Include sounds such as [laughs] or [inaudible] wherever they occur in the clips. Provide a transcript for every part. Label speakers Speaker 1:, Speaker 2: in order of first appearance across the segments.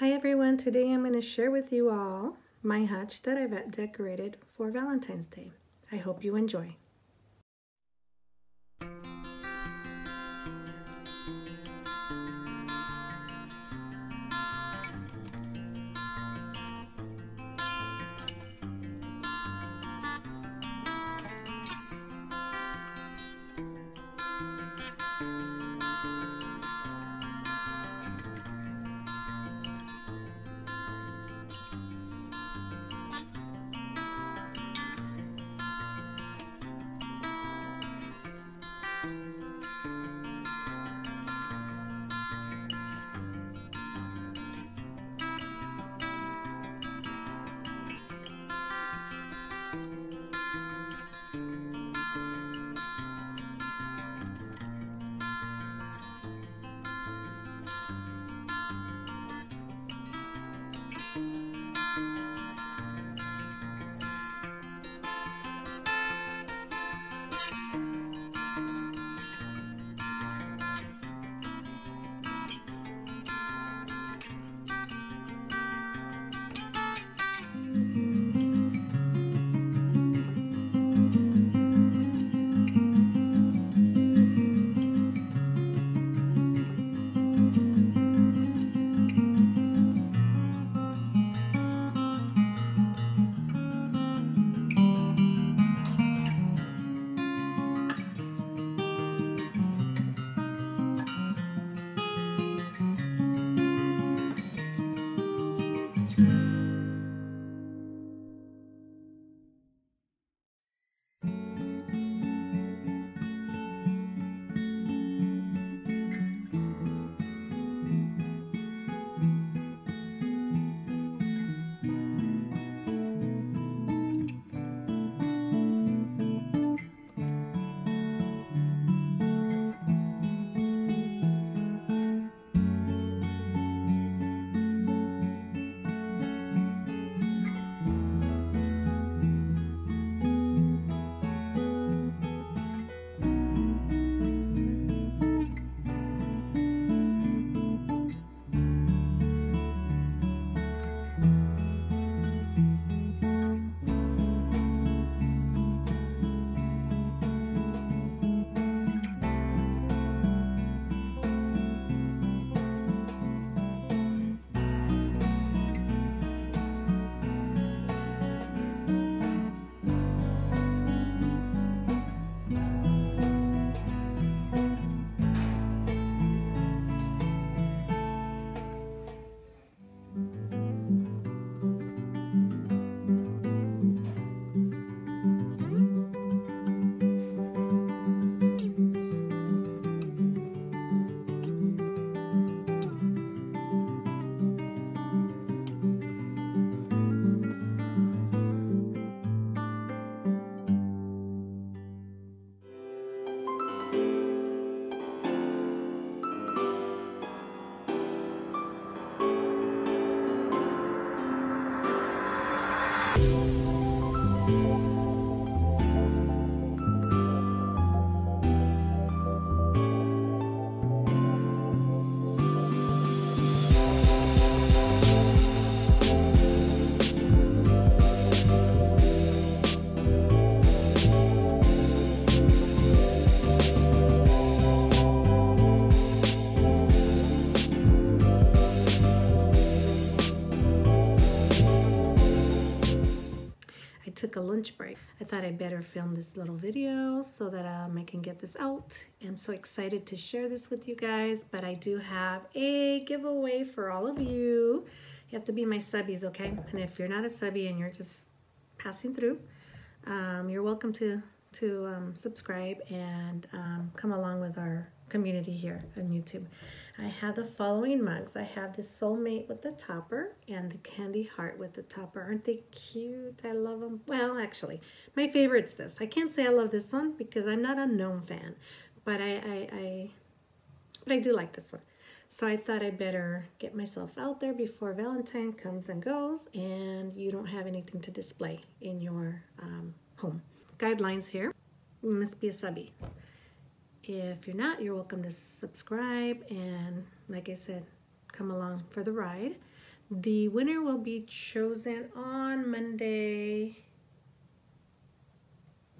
Speaker 1: Hi everyone, today I'm going to share with you all my hutch that I've decorated for Valentine's Day. I hope you enjoy. Took a lunch break. I thought I'd better film this little video so that um, I can get this out. I'm so excited to share this with you guys, but I do have a giveaway for all of you. You have to be my subbies, okay? And if you're not a subby and you're just passing through, um, you're welcome to, to um, subscribe and um, come along with our community here on YouTube. I have the following mugs. I have the Soulmate with the topper and the Candy Heart with the topper. Aren't they cute? I love them. Well, actually, my favorite's this. I can't say I love this one because I'm not a gnome fan, but I, I, I but I do like this one. So I thought I'd better get myself out there before Valentine comes and goes and you don't have anything to display in your um, home. Guidelines here. You must be a subby. If you're not, you're welcome to subscribe and, like I said, come along for the ride. The winner will be chosen on Monday,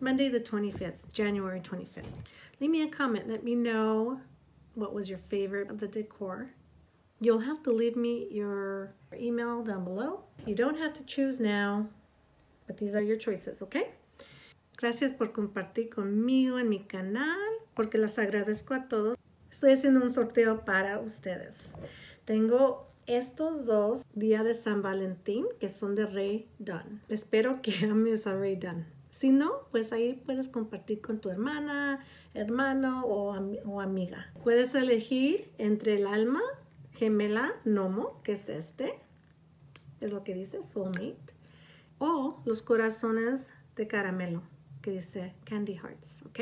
Speaker 1: Monday the 25th, January 25th. Leave me a comment. Let me know what was your favorite of the decor. You'll have to leave me your email down below. You don't have to choose now, but these are your choices, okay? Gracias por compartir conmigo en mi canal, porque las agradezco a todos. Estoy haciendo un sorteo para ustedes. Tengo estos dos Día de San Valentín que son de Ray Dunn. Espero que [laughs] ames a Ray Dunn. Si no, pues ahí puedes compartir con tu hermana, hermano o, o amiga. Puedes elegir entre el alma gemela Nomo, que es este, es lo que dice Soulmate, o los corazones de caramelo, que dice Candy Hearts, ¿ok?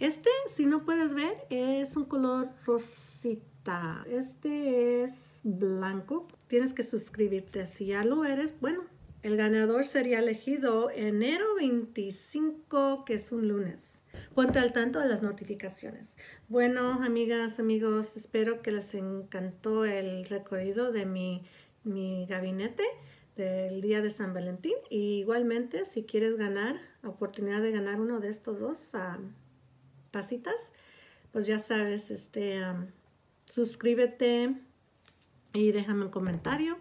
Speaker 1: Este, si no puedes ver, es un color rosita. Este es blanco. Tienes que suscribirte. Si ya lo eres, bueno, el ganador sería elegido enero 25, que es un lunes. Ponte al tanto de las notificaciones. Bueno, amigas, amigos, espero que les encantó el recorrido de mi, mi gabinete del día de San Valentín. Y igualmente, si quieres ganar, oportunidad de ganar uno de estos dos um, tacitas, pues ya sabes, este, suscríbete y déjame un comentario